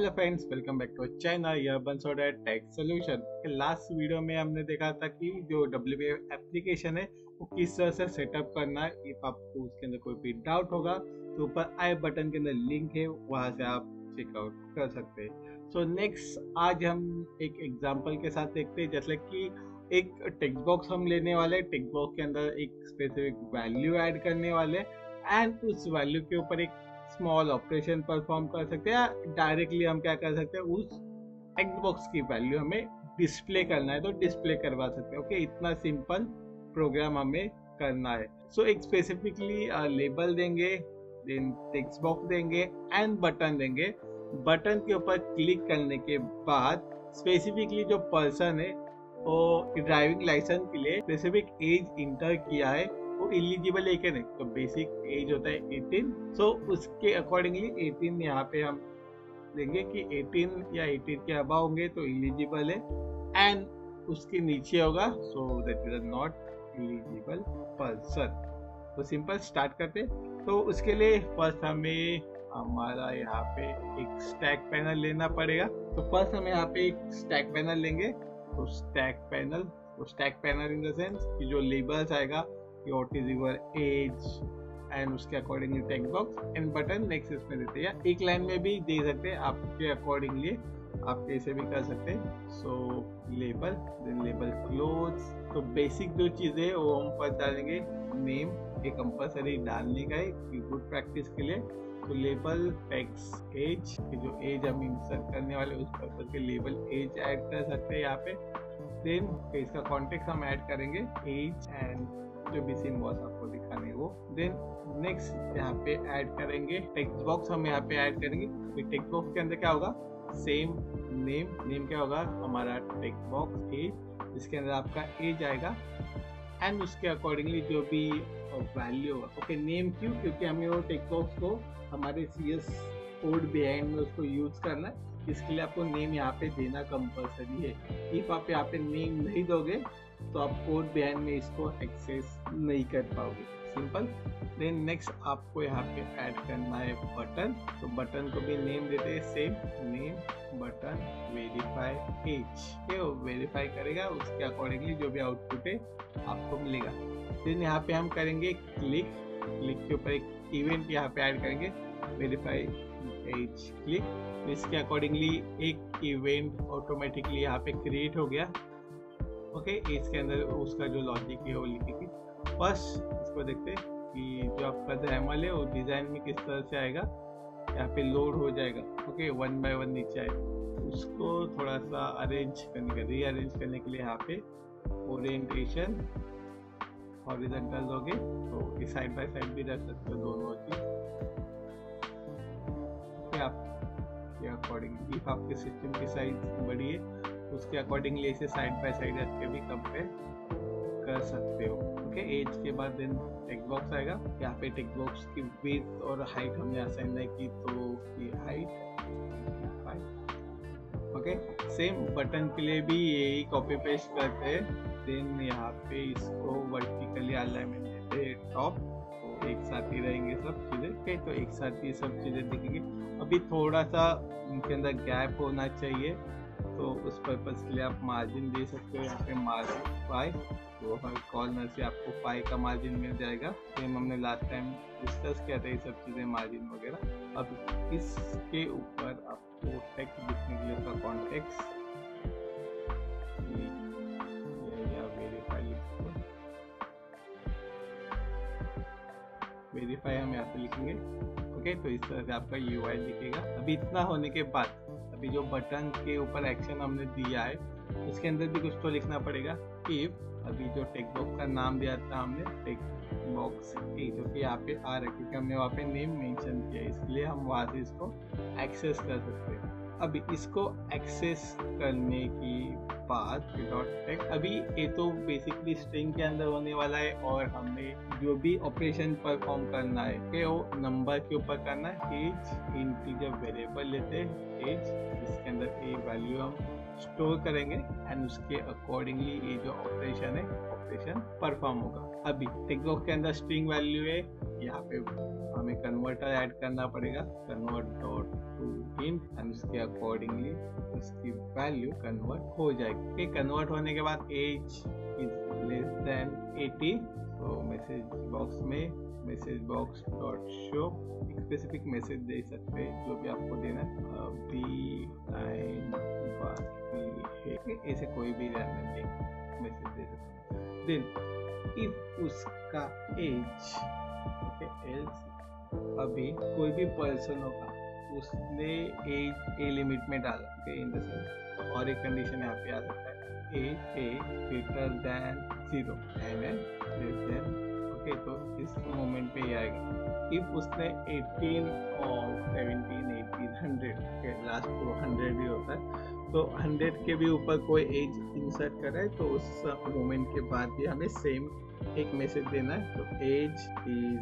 Hello friends, welcome back to channel, यह Bansoda tech solution. Last video में हमने देखा था कि जो डब्ल्यू एप्लीकेशन है, वो किस तरह से सेटअप करना है इफ़ आपको उसके अंदर कोई भी डाउट होगा तो ऊपर आई बटन के अंदर लिंक है, वहाँ से आप चेकआउट कर सकते हैं। सो नेक्स्ट आज हम एक एग्जांपल के साथ देखते हैं, जैसे कि एक टेक्स्ट बॉक्स हम लेने वाले टेक्स्ट बॉक्स के अंदर एक स्पेसिफिक वैल्यू ऐड करने वाले एंड उस वैल्यू के ऊपर एक स्मॉल ऑपरेशन परफॉर्म कर सकते हैं डायरेक्टली हम क्या कर सकते हैं उस टेक्स्ट बॉक्स की वैल्यू हमें डिस्प्ले करना है तो डिस्प्ले करवा सकते हैं। ओके okay, इतना सिंपल प्रोग्राम हमें करना है। सो so, एक स्पेसिफिकली लेबल देंगे देन टेक्स्ट बॉक्स देंगे एंड बटन देंगे। बटन के ऊपर क्लिक करने के बाद स्पेसिफिकली जो पर्सन है वो ड्राइविंग लाइसेंस के लिए स्पेसिफिक एज इंटर किया है वो इलिजिबल है क्या नहीं? तो बेसिक एज होता है 18 सो so, उसके अकॉर्डिंगली 18 यहाँ पे हम देंगे कि 18 या 18 के अबा होंगे तो इलिजिबल है. एंड उसके नीचे होगा so that is not eligible person तो सिंपल स्टार्ट करते तो उसके लिए फ़र्स्ट हमें हमारा यहाँ पे एक स्टैक पैनल लेना पड़ेगा. तो फ़र्स्ट हम यहाँ पे एक स्टैक पैनल लेंगे. तो स्टैक पैनल तो stack panel in the sense कि जो लेबल्स आएगा कि what is your age and उसके accordingly text box and button next इसमें देते हैं। या एक लाइन में भी दे सकते हैं, आपके अकॉर्डिंगली आप कैसे भी कर सकते हैं। So label then label clothes तो बेसिक जो चीज़ें वो हम बता देंगे नेम एक कंपलसरी डालने का है गुड प्रैक्टिस के लिए। तो लेबल टेक्स एज जो एज हम इंसर्ट करने वाले उस पर्पज के लेबल एज ऐड कर सकते हैं यहाँ पे। देन इसका कॉन्टेक्ट हम ऐड करेंगे। एज एंड जो भी सीन बॉस आपको दिखाने वो। देन नेक्स्ट यहाँ पे ऐड करेंगे टेक्स्ट बॉक्स हम यहाँ पे ऐड करेंगे टेक्स्ट बॉक्स के अंदर क्या होगा? सेम नेम नेम क्या होगा? हमारा टेक्स्ट बॉक्स एज जिसके अंदर आपका एज आएगा। एंड उसके अकॉर्डिंगली जो भी वैल्यू होगा। ओके नेम क्यों? क्योंकि हमें वो टेक्स्ट बॉक्स को हमारे सी एस कोड बिहाइंड में उसको यूज़ करना है। इसके लिए आपको नेम यहाँ पे देना कंपलसरी है। इफ़ आप यहाँ पे नेम नहीं दोगे तो आप कोड बिहाइंड में इसको एक्सेस नहीं कर पाओगे। सिंपल देन नेक्स्ट आपको यहाँ पे ऐड करना है बटन तो बटन को भी नेम देते हैं same name button verify age वो वेरीफाई करेगा, उसके अकॉर्डिंगली जो भी आउटपुट है, आपको मिलेगा। देन यहाँ पे हम करेंगे क्लिक क्लिक के ऊपर एक इवेंट यहाँ पे ऐड करेंगे वेरीफाई एज क्लिक इसके अकॉर्डिंगली एक इवेंट ऑटोमेटिकली यहाँ पे क्रिएट हो गया। ओके इसके अंदर उसका जो लॉजिक है वो लिखेगी फ़र्स्ट इसको देखते कि जो आपका ड्रैमल है वो डिज़ाइन में किस तरह से आएगा, यहाँ पे लोड हो जाएगा। ओके वन बाय वन नीचे आएगा। उसको थोड़ा सा अरेंज करने का रीअरेंज करने के लिए यहाँ पे ओरिएंटेशन हॉरिजॉन्टल दोगे तो ये साइड बाय साइड भी रख सकते हो दोनों चीज़। आप के अकॉर्डिंग इफ़ आपके सिस्टम की साइज़ बड़ी है उसके अकॉर्डिंगली इसे साइड बाय साइड रख के भी कंपेयर कर सकते हो। ओके एज के बाद देन टेक बॉक्स आएगा। यहाँ पे टेक बॉक्स की विथ और हाइट हमने असाइन नहीं की तो ये हाइट ओके सेम बटन के लिए भी यही कॉपी पेस्ट करते हैं। देन यहाँ पे इसको वर्टिकली अलाइनमेंट देते टॉप तो एक साथ ही रहेंगे सब चीज़ें। ओके तो एक साथ ही सब चीज़ें दिखेंगे। अभी थोड़ा सा इनके अंदर गैप होना चाहिए। तो उस पर्पज़ के लिए आप मार्जिन दे सकते हो यहाँ पे मार्जिन फाइव तो हर कॉर्नर से आपको फाइव का मार्जिन मिल जाएगा। सेम हमने लास्ट टाइम डिस्कस किया था ये सब चीज़ें मार्जिन वगैरह। अब इसके ऊपर आपको टेक्स्ट दिखने के लिए उसका कॉन्टेक्स्ट वेरीफाई हम यहाँ पे लिखेंगे। ओके तो इस तरह से आपका यू दिखेगा अभी इतना होने के बाद जो बटन के ऊपर एक्शन हमने दिया है उसके अंदर भी कुछ तो लिखना पड़ेगा इफ़ अभी जो टेक बॉक्स का नाम दिया था हमने टेक बॉक्स ए जो कि यहाँ पे आ रहा है, क्योंकि हमने वहाँ पे नेम मेंशन किया इसलिए हम वहाँ से इसको एक्सेस कर सकते हैं। अभी इसको एक्सेस करने की बाद डॉट टेक अभी ये तो बेसिकली स्ट्रिंग के अंदर होने वाला है, और हमें जो भी ऑपरेशन परफॉर्म करना है कि वो नंबर के ऊपर करना है एज इंटीजर वेरिएबल लेते हैं एज जिसके अंदर ए वैल्यू हम स्टोर करेंगे एंड उसके अकॉर्डिंगली ये जो ऑपरेशन है ऑपरेशन परफॉर्म होगा। अभी टिक बॉक्स के अंदर स्ट्रिंग वैल्यू है, यहाँ पे हमें कन्वर्टर ऐड करना पड़ेगा convert dot to int and उसके अकॉर्डिंगली उसकी वैल्यू कन्वर्ट हो जाएगी। कन्वर्ट होने के बाद एज इज़ लेस देन 80 तो मैसेज बॉक्स में मैसेज बॉक्स डॉट शो एक स्पेसिफिक मैसेज दे सकते हैं जो भी आपको देना है बी टाइम ऐसे कोई भी रैंडम मैसेज दे सकते हैं। देन इफ़ उसका एज ओके एल्स अभी कोई भी पर्सन होगा, उसने एज ए लिमिट में डाला ओके इन द सेंस और एक कंडीशन यहाँ पे आ सकता है a a greater than zero and less than okay तो इस मोमेंट पे ही आएगा। इफ़ उसने 18 और 17 18 100 के लास्ट को 100 भी होता है तो 100 के भी ऊपर कोई एज इंसर्ट करे तो उस मोमेंट के बाद भी हमें सेम एक मैसेज देना है। तो age is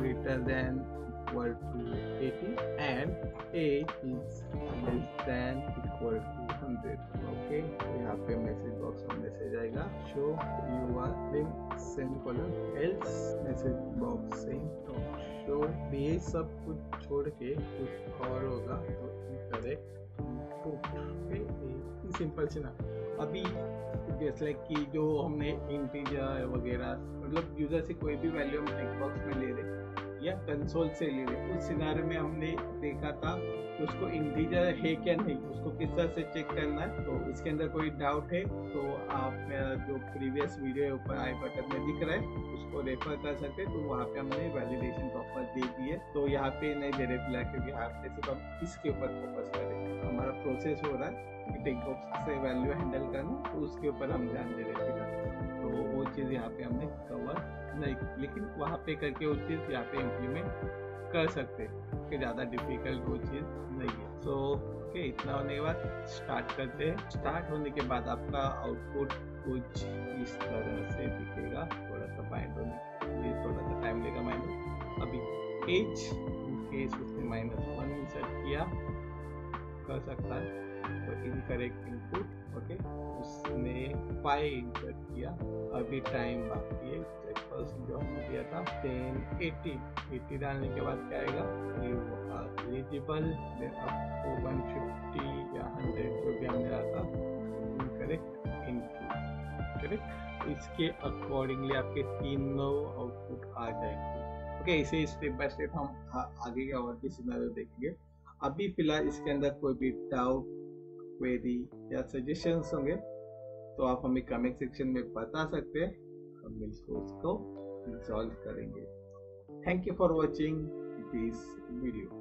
greater than equal to 80 and age is less than equal to 100 okay तो यहाँ पे मैसेज बॉक्स में मैसेज आएगा. Show you are in same column else message box same तो शो ये सब कुछ छोड़ के कुछ और होगा तो करेक्ट सिंपल से ना. अभी जैसे लाइक कि जो हमने इंटीजर वगैरह मतलब यूज़र से कोई भी वैल्यू हम टेक्स्ट बॉक्स में ले रहे या कंसोल से ले रहे उस सिनारे में हमने देखा था कि उसको इंटीजर है क्या नहीं, उसको किस तरह से चेक करना है तो इसके अंदर कोई डाउट है तो आप मेरा जो प्रीवियस वीडियो है ऊपर आई बटन में दिख रहा है, उसको रेफर कर सकते हैं तो वहाँ पे हमने वैलिडेशन प्रॉपर दे दी है। तो यहाँ पे नहीं दे रहे फ़िलहाल क्योंकि यहाँ पे सिर्फ़ हम इसके ऊपर फोकस करें हमारा प्रोसेस हो रहा है टेक बॉक्स से वैल्यू हैंडल करना तो उसके ऊपर हम ध्यान दे रहे फ़िलहाल तो वो चीज़ यहाँ पे हमने कवर नहीं की। लेकिन वहाँ पे करके वो चीज़ यहाँ पे इम्प्लीमेंट कर सकते कि ज़्यादा डिफ़िकल्ट वो चीज़ नहीं है। सो ओके इतना होने के बाद स्टार्ट करते हैं। स्टार्ट होने के बाद आपका आउटपुट कुछ इस तरह से दिखेगा। थोड़ा सा बाइंड होने लिए थोड़ा सा टाइम लेगा माइनस अभी एज केस उसने माइनस वन इंसर्ट किया, कर सकता है। तो इनकरेक्ट इनपुट ओके उसने इंसर्ट किया। अभी टाइम बाकी है। फ़र्स्ट जो हमने दिया था। टेन एट्टी एट्टी डालने के बाद क्या आएगा? एलिजिबल आपको वन फिफ्टी या हंड्रेड जो भी हमने था करेक्ट करेक्ट इसके अकॉर्डिंगली आपके तीनों आउटपुट आ जाएँगे। ओके इसे स्टेप बाय स्टेप हम आगे के और भी सिनारियो देखेंगे। अभी फ़िलहाल इसके अंदर कोई भी डाउट क्वेरी या सजेशंस होंगे तो आप हमें कमेंट सेक्शन में बता सकते हैं। हम इसको, उसको रिजॉल्व करेंगे। Thank you for watching this video